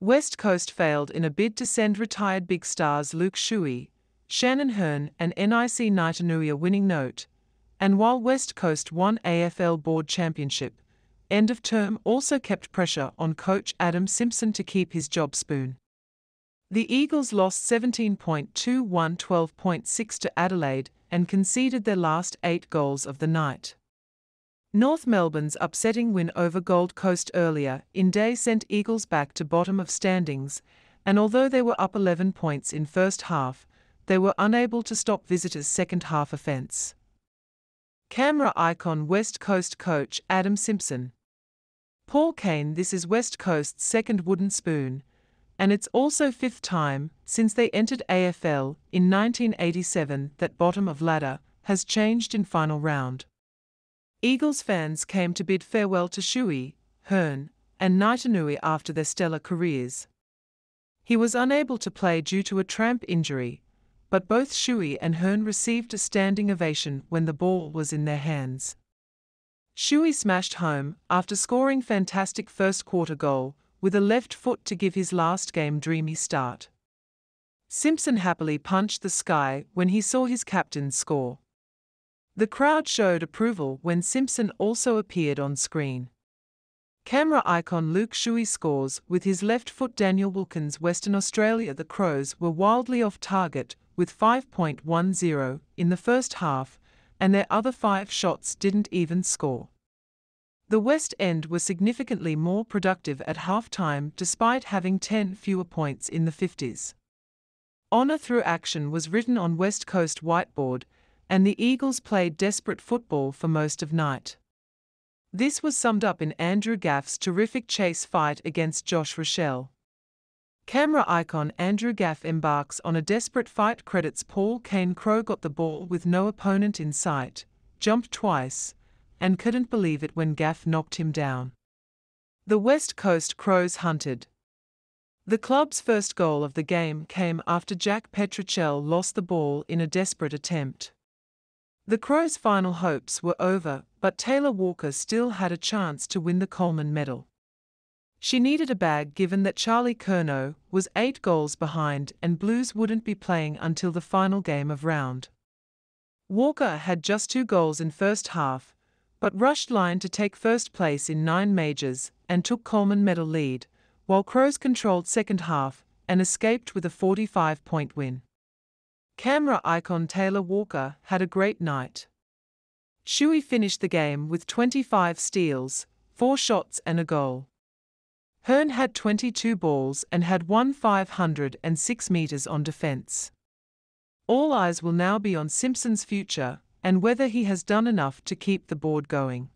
West Coast failed in a bid to send retired big stars Luke Shuey, Shannon Hurn, and NIC Naitanui a winning note, and while West Coast won AFL Board Championship, end of term also kept pressure on coach Adam Simpson to keep his job spoon. The Eagles lost 17.21 12.6 to Adelaide and conceded their last eight goals of the night. North Melbourne's upsetting win over Gold Coast earlier in day sent Eagles back to bottom of standings, and although they were up 11 points in first half, they were unable to stop visitors' second half offence. Camera icon West Coast coach Adam Simpson. Paul Kane This is West Coast's second wooden spoon, and it's also fifth time since they entered AFL in 1987 that bottom of ladder has changed in final round. Eagles fans came to bid farewell to Shuey, Hurn, and Naitanui after their stellar careers. He was unable to play due to a tramp injury, but both Shuey and Hurn received a standing ovation when the ball was in their hands. Shuey smashed home after scoring fantastic first quarter goal with a left foot to give his last game dreamy start. Simpson happily punched the sky when he saw his captain score. The crowd showed approval when Simpson also appeared on screen. Camera icon Luke Shuey scores with his left foot Daniel Wilkins Western Australia The Crows were wildly off target with 5.10 in the first half and their other five shots didn't even score. The West End were significantly more productive at half-time despite having 10 fewer points in the 50s. Honour through action was written on West Coast whiteboard and the Eagles played desperate football for most of night. This was summed up in Andrew Gaff's terrific chase fight against Josh Rachele. Camera icon Andrew Gaff embarks on a desperate fight credits Paul Kane Crow got the ball with no opponent in sight, jumped twice, and couldn't believe it when Gaff knocked him down. The West Coast Crows hunted. The club's first goal of the game came after Jack Petruccelle lost the ball in a desperate attempt. The Crows' final hopes were over, but Taylor Walker still had a chance to win the Coleman medal. She needed a bag given that Charlie Curnow was eight goals behind and Blues wouldn't be playing until the final game of round. Walker had just two goals in first half, but rushed line to take first place in nine majors and took Coleman medal lead, while Crows controlled second half and escaped with a 45-point win. Camera icon Taylor Walker had a great night. Shuey finished the game with 25 steals, 4 shots and a goal. Hurn had 22 balls and had won 506 metres on defence. All eyes will now be on Simpson's future and whether he has done enough to keep the board going.